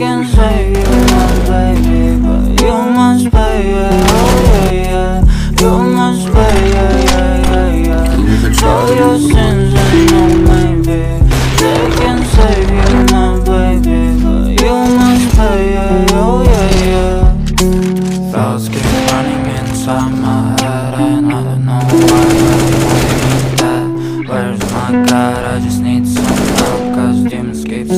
can say you're my baby But you must pay, yeah, oh yeah, yeah You must pay, yeah, yeah, yeah, yeah Show your sins and no maybe They can say you're my baby But you must pay, yeah, oh yeah, yeah. Thoughts keep running inside my head And I don't know why, why Where's my God? I just need some help Cause demons keep